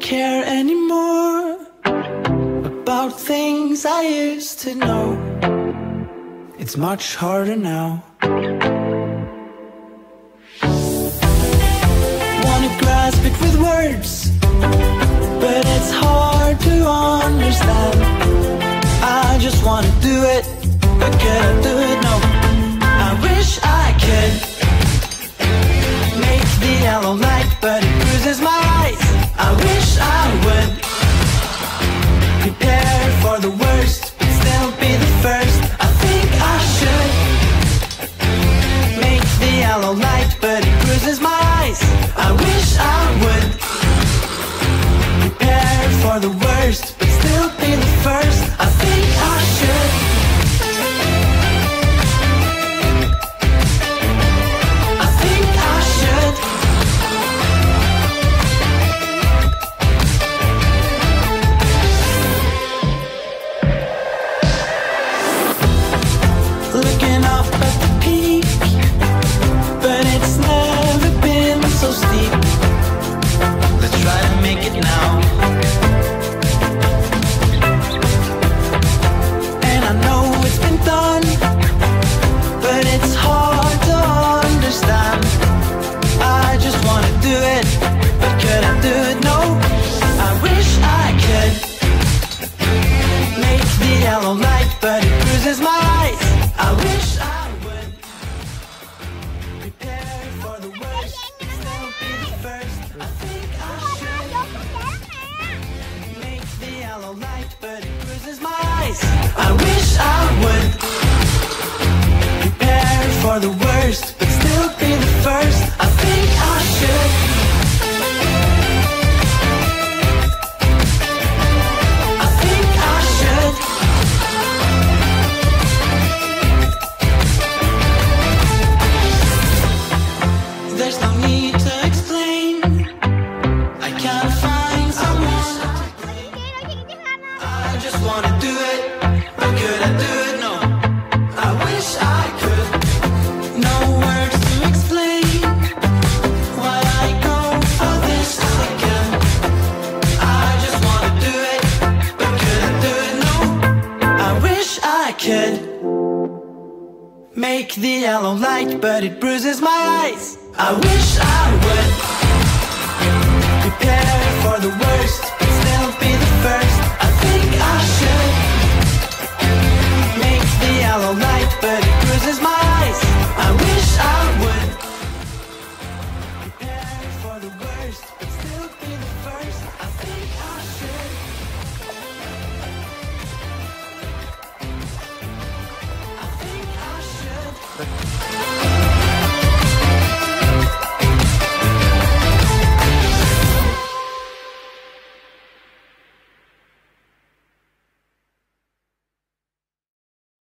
care anymore about things I used to know. It's much harder now. Wanna grasp it with words, but it's hard to understand. I just wanna do it, but can I do it? No. I wish I could make the yellow light, but it bruises my eyes. I wish I would prepare for the worst, but still be the first. I think I should make the yellow light, but it bruises my eyes. I wish I would prepare for the worst, yellow light, but it bruises my eyes. I wish I would prepare for the worst, but still be the first. I think I should make the yellow light, but it bruises my eyes. I wish I would prepare for the worst, Make the yellow light, but it bruises my eyes. I wish I would prepare for the worst, but still be the first. I think I should make the yellow light, but it bruises my eyes. I wish I would prepare for the worst, but still be the first. I think I should. I think I should.